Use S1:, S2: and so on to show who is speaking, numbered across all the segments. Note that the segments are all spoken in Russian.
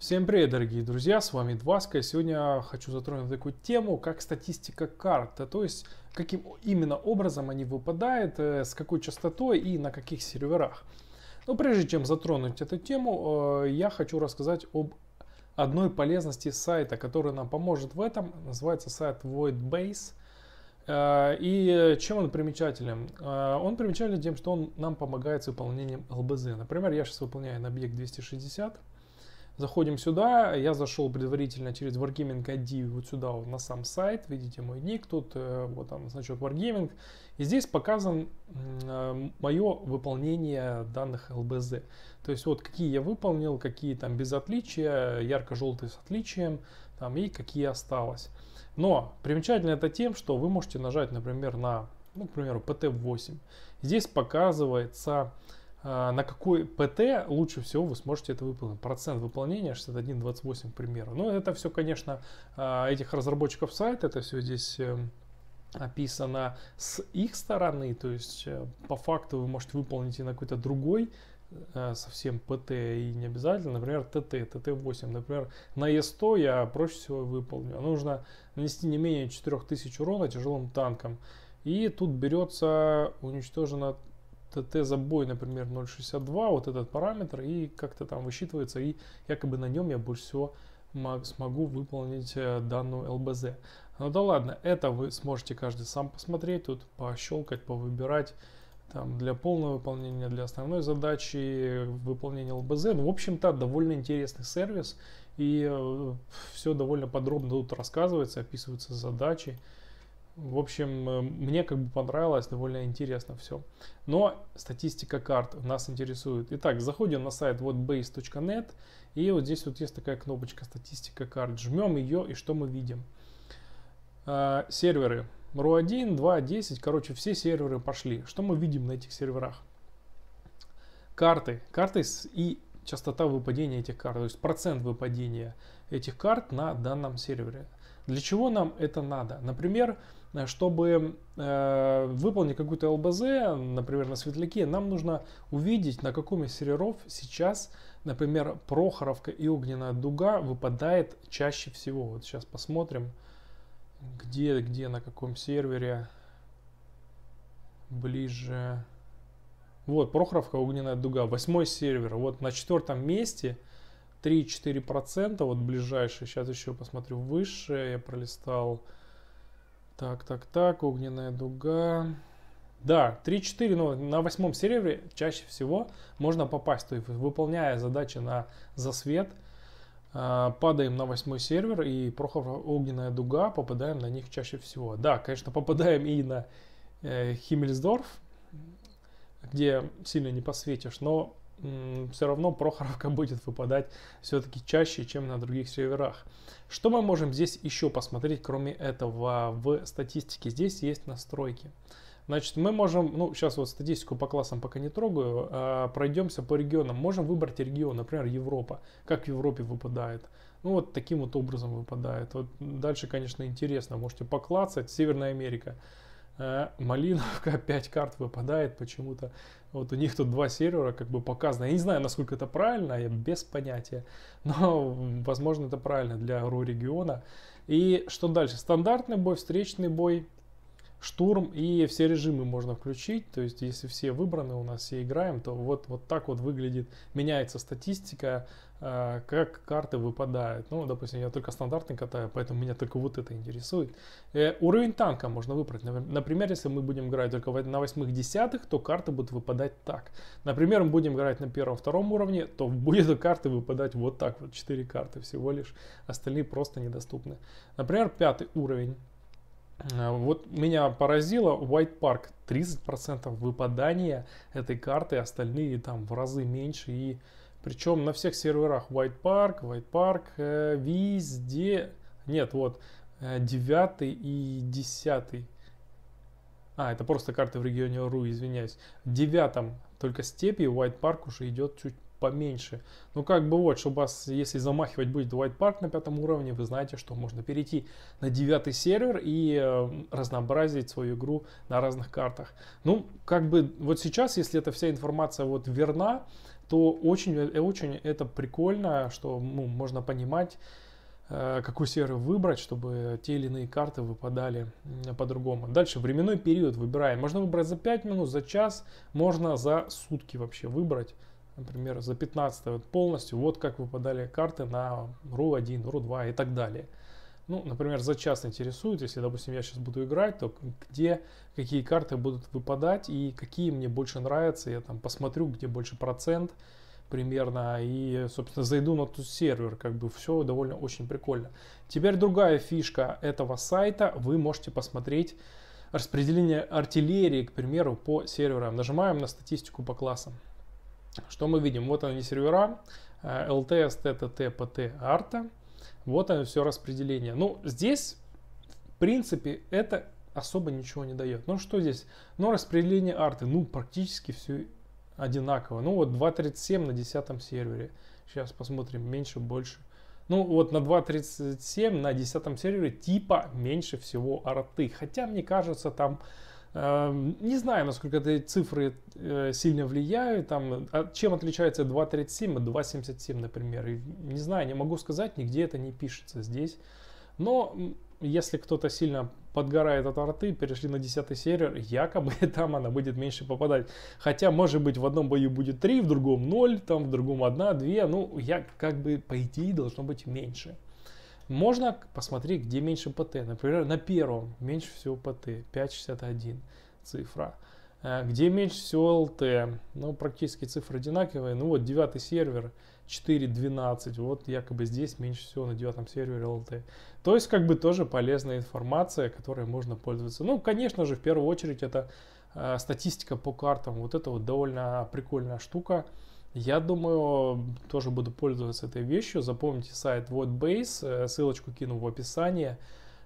S1: Всем привет, дорогие друзья, с вами Дваска. Сегодня хочу затронуть такую тему, как статистика карт, то есть каким именно образом они выпадают, э, с какой частотой и на каких серверах. Но прежде чем затронуть эту тему, э, я хочу рассказать об одной полезности сайта, который нам поможет в этом. Называется сайт VoidBase. Э, и чем он примечателен? Он примечателен тем, что он нам помогает с выполнением ЛБЗ. Например, я сейчас выполняю на объект 260 Заходим сюда, я зашел предварительно через Wargaming ID вот сюда вот на сам сайт, видите мой ник, тут э, вот там значок Wargaming, и здесь показан э, мое выполнение данных LBZ. То есть вот какие я выполнил, какие там без отличия, ярко-желтые с отличием, там и какие осталось. Но примечательно это тем, что вы можете нажать, например, на, ну, к примеру, PT8. Здесь показывается на какой ПТ лучше всего вы сможете это выполнить. Процент выполнения 61.28, к примеру. Но это все, конечно, а, этих разработчиков сайта, это все здесь э, описано с их стороны. То есть, э, по факту вы можете выполнить и на какой-то другой э, совсем ПТ и не обязательно, например, ТТ, ТТ8, например, на Е100 я проще всего выполню. Нужно нанести не менее 4000 урона тяжелым танком. И тут берется уничтожено ТТ забой, например, 0.62, вот этот параметр, и как-то там высчитывается, и якобы на нем я больше всего смогу выполнить э, данную ЛБЗ. Ну да ладно, это вы сможете каждый сам посмотреть, тут пощелкать, повыбирать там, для полного выполнения, для основной задачи выполнения ЛБЗ. Ну, в общем-то, довольно интересный сервис, и э, все довольно подробно тут рассказывается, описываются задачи. В общем, э, мне как бы понравилось, довольно интересно все. Но статистика карт нас интересует. Итак, заходим на сайт вот base.net и вот здесь вот есть такая кнопочка статистика карт. Жмем ее и что мы видим? А, серверы RU1, 2, 10, короче, все серверы пошли. Что мы видим на этих серверах? Карты. Карты и частота выпадения этих карт, то есть процент выпадения этих карт на данном сервере. Для чего нам это надо? Например, чтобы э, выполнить какую-то ЛБЗ, например, на светляке, нам нужно увидеть, на каком из серверов сейчас, например, Прохоровка и Огненная дуга выпадает чаще всего. Вот сейчас посмотрим, где, где, на каком сервере ближе. Вот, Прохоровка, Огненная дуга, восьмой сервер. Вот на четвертом месте 3-4%, вот ближайший. Сейчас еще посмотрю выше, я пролистал так, так, так, огненная дуга. Да, 3-4, но на восьмом сервере чаще всего можно попасть. То есть выполняя задачи на засвет, а, падаем на восьмой сервер и Прохор огненная дуга, попадаем на них чаще всего. Да, конечно, попадаем и на э, Химмельсдорф, где сильно не посветишь, но все равно Прохоровка будет выпадать все-таки чаще, чем на других серверах. Что мы можем здесь еще посмотреть, кроме этого, в статистике? Здесь есть настройки. Значит, мы можем, ну, сейчас вот статистику по классам пока не трогаю, а пройдемся по регионам. Можем выбрать регион, например, Европа. Как в Европе выпадает. Ну, вот таким вот образом выпадает. Вот дальше, конечно, интересно. Можете поклацать. Северная Америка. Э, Малиновка 5 карт выпадает почему-то. Вот у них тут два сервера как бы показано. Я не знаю, насколько это правильно, я без понятия. Но, возможно, это правильно для РУ региона. И что дальше? Стандартный бой, встречный бой, штурм и все режимы можно включить. То есть, если все выбраны, у нас все играем, то вот, вот так вот выглядит, меняется статистика, э, как карты выпадают. Ну, допустим, я только стандартный катаю, поэтому меня только вот это интересует. Э, уровень танка можно выбрать. Например, если мы будем играть только на восьмых десятых, то карты будут выпадать так. Например, мы будем играть на первом-втором уровне, то будет карты выпадать вот так вот, 4 карты всего лишь. Остальные просто недоступны. Например, пятый уровень вот меня поразило White Park 30% выпадания этой карты, остальные там в разы меньше. И причем на всех серверах White Park, White Park э, везде. Нет, вот 9 э, и 10. А, это просто карты в регионе РУ, извиняюсь. В девятом только степи White Park уже идет чуть поменьше. Ну как бы вот, чтобы вас, если замахивать будет White Park на пятом уровне, вы знаете, что можно перейти на девятый сервер и э, разнообразить свою игру на разных картах. Ну, как бы вот сейчас, если эта вся информация вот верна, то очень, очень это прикольно, что ну, можно понимать, Э, какой сервер выбрать, чтобы те или иные карты выпадали по-другому. Дальше временной период выбираем. Можно выбрать за 5 минут, за час, можно за сутки вообще выбрать. Например, за 15 вот полностью, вот как выпадали карты на RU1, RU2 и так далее. Ну, например, за час интересует, если, допустим, я сейчас буду играть, то где какие карты будут выпадать и какие мне больше нравятся, я там посмотрю, где больше процент, примерно и, собственно, зайду на тот сервер, как бы все довольно очень прикольно. Теперь другая фишка этого сайта, вы можете посмотреть распределение артиллерии, к примеру, по серверам. Нажимаем на статистику по классам. Что мы видим? Вот они сервера, LT, ST, TT, PT, ARTA. Вот оно все распределение. Ну, здесь, в принципе, это особо ничего не дает. Ну, что здесь? Ну, распределение арты, ну, практически все одинаково. Ну вот 2.37 на 10 сервере. Сейчас посмотрим, меньше, больше. Ну вот на 2.37 на 10 сервере типа меньше всего арты. Хотя мне кажется там, э, не знаю насколько эти цифры э, сильно влияют. Там, а чем отличается 2.37 от 2.77 например. Не знаю, не могу сказать, нигде это не пишется здесь. Но если кто-то сильно подгорает от арты, перешли на 10 сервер, якобы там она будет меньше попадать. Хотя, может быть, в одном бою будет 3, в другом 0, там в другом 1, 2. Ну, я как бы по идее должно быть меньше. Можно посмотреть, где меньше ПТ. Например, на первом меньше всего ПТ, 5.61 цифра. Э, где меньше всего ЛТ? Ну, практически цифры одинаковые. Ну, вот девятый сервер 4.12. Вот якобы здесь меньше всего на девятом сервере ЛТ. То есть, как бы тоже полезная информация, которой можно пользоваться. Ну, конечно же, в первую очередь это э, статистика по картам. Вот это вот довольно прикольная штука. Я думаю, тоже буду пользоваться этой вещью. Запомните сайт WordBase, э, ссылочку кину в описании.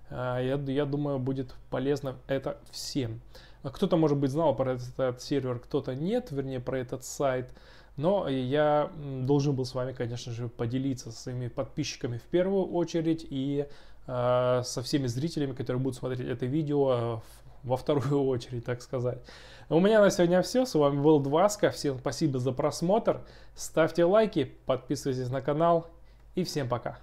S1: Э, я, я думаю, будет полезно это всем. Кто-то, может быть, знал про этот сервер, кто-то нет, вернее, про этот сайт. Но я должен был с вами, конечно же, поделиться со своими подписчиками в первую очередь и э, со всеми зрителями, которые будут смотреть это видео э, во вторую очередь, так сказать. У меня на сегодня все. С вами был Дваска. Всем спасибо за просмотр. Ставьте лайки, подписывайтесь на канал и всем пока.